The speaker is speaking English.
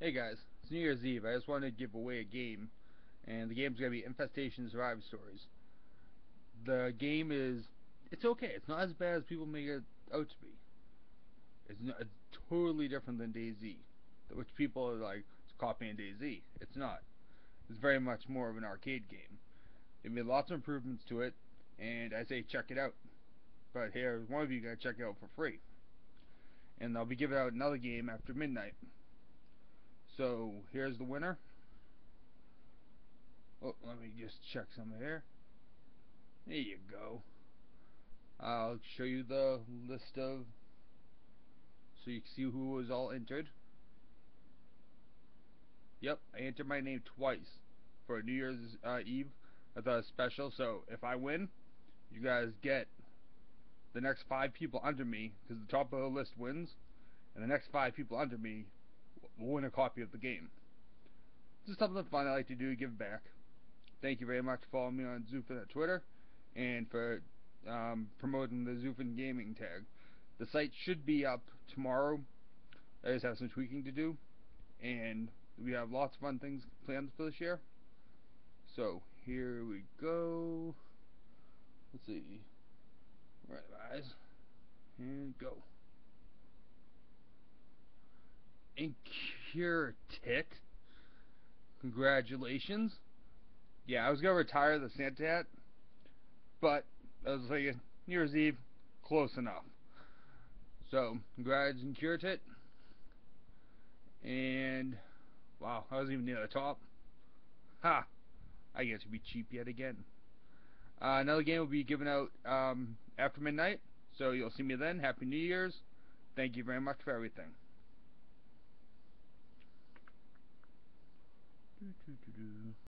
Hey guys, it's New Year's Eve. I just wanted to give away a game, and the game's gonna be Infestation Survival Stories. The game is, it's okay. It's not as bad as people make it out to be. It's, not, it's totally different than DayZ, which people are like, it's copying DayZ. It's not. It's very much more of an arcade game. They made lots of improvements to it, and I say check it out. But here, one of you gotta check it out for free. And I'll be giving out another game after midnight. So here's the winner. Oh, let me just check some here. There you go. I'll show you the list of so you can see who was all entered. Yep, I entered my name twice for New Year's uh, Eve as a special. So if I win, you guys get the next five people under me because the top of the list wins, and the next five people under me win a copy of the game. Just something fun I like to do, give back. Thank you very much for following me on Zoofin at Twitter and for um, promoting the Zoofin gaming tag. The site should be up tomorrow. I just have some tweaking to do, and we have lots of fun things planned for this year. So here we go. Let's see. Right, guys, and go. Encurtit. Congratulations. Yeah, I was gonna retire the Santa hat, but I was like New Year's Eve, close enough. So, congrats Encurtit. And wow, I wasn't even near the top. Ha! I guess to be cheap yet again. Uh, another game will be given out um, after midnight, so you'll see me then. Happy New Year's. Thank you very much for everything. Do, do, do,